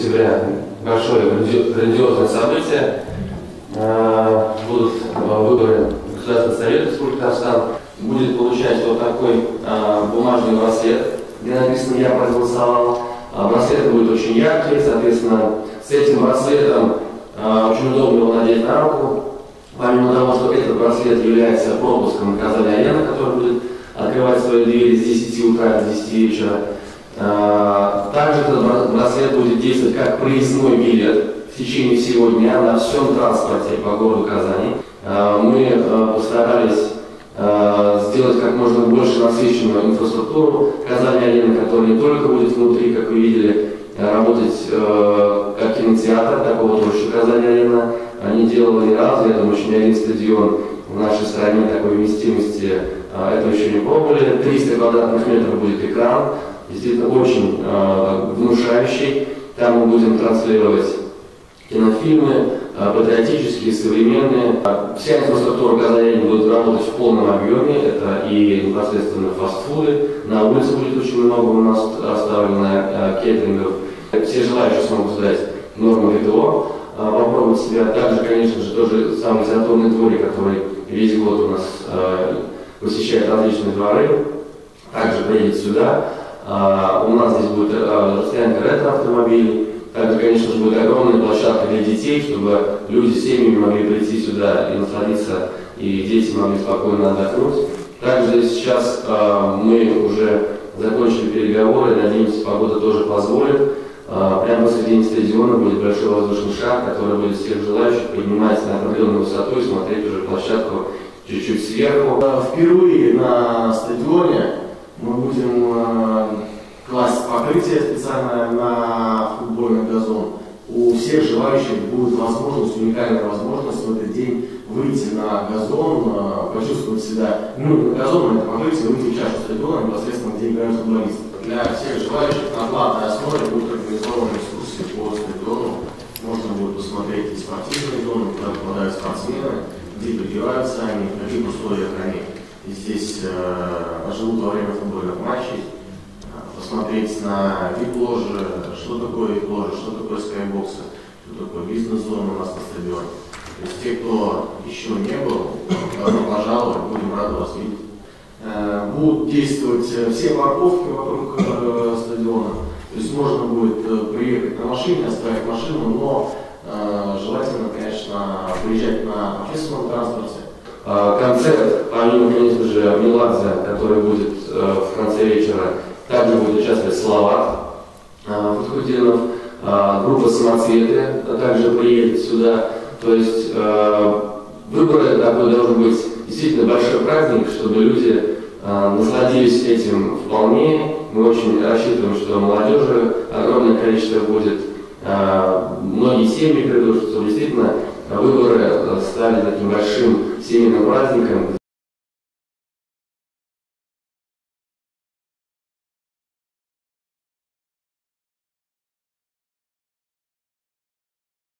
сентября большое грандиозное событие. Э, будут э, выборы Государственного совета Республики Татарстан. Будет получать вот такой э, бумажный браслет, где написано «Я проголосовал». Браслет будет очень яркий, соответственно, с этим браслетом очень удобно его надеть на руку. Помимо того, что этот браслет является пропуском наказания Аена, который будет открывать свои двери с 10 утра до 10 вечера, также этот браслет будет действовать как проездной билет в течение всего дня на всем транспорте по городу Казани. А, мы а, постарались а, сделать как можно больше насыщенную инфраструктуру Казани-Арены, которая не только будет внутри, как вы видели, работать как кинотеатр, такого тоже Казани-Арена не делала ни разу. Я думаю, что ни один стадион в нашей стране такой вместимости этого еще не пробовали. 300 квадратных метров будет экран, действительно очень внушающий. Там мы будем транслировать кинофильмы, а, патриотические, современные. Вся инфраструктура Казани будет работать в полном объеме. Это и непосредственно фастфуды. На улице будет очень много у нас оставлено а, кеттерингов. Все желающие смогут сдать нормы ГТО, попробовать себя. Также, конечно же, тоже самый литературный дворик, который весь год у нас посещает различные дворы, также приедет сюда. У нас здесь будет расстояние ретро-автомобилей, также, конечно же, будет огромная площадка для детей, чтобы люди с семьями могли прийти сюда и насладиться, и дети могли спокойно отдохнуть. Также сейчас э, мы уже закончили переговоры, надеемся, погода тоже позволит. Э, прямо посредине стадиона будет большой воздушный шар, который будет всех желающих поднимать на определенную высоту и смотреть уже площадку чуть-чуть сверху. Впервые на стадионе мы будем э, класть покрытие специальное на футбольный газон. У всех желающих будет возможность, уникальная возможность в этот день выйти на газон, э, почувствовать себя, ну, на газон, на это покрытие, выйти в чашу стадиона непосредственно, где играют футболисты. Для всех желающих на платной основе будут организованы экскурсии по стадиону. Можно будет посмотреть и спортивные зоны, куда попадают спортсмены, где добиваются они, в каких условиях они здесь э, живут во время футбольных матчей посмотреть на вип-ложи, что такое вип-ложи, что такое скайбоксы, что такое бизнес-зона у нас на стадионе. То есть те, кто еще не был, добро пожаловать, будем рады вас видеть. Э, будут действовать все парковки вокруг э, стадиона. То есть можно будет э, приехать на машине, оставить машину, но желательно, конечно, приезжать на общественном транспорте. Концерт, помимо, конечно же, Меладзе, который будет в конце вечера, также будет участвовать Словак Фатхудинов, а, группа «Самоцветы» также приедет сюда. То есть а, выбор такой должен быть действительно большой праздник, чтобы люди а, насладились этим вполне. Мы очень рассчитываем, что молодежи огромное количество будет, многие семьи придут, чтобы действительно выборы стали таким большим семейным праздником,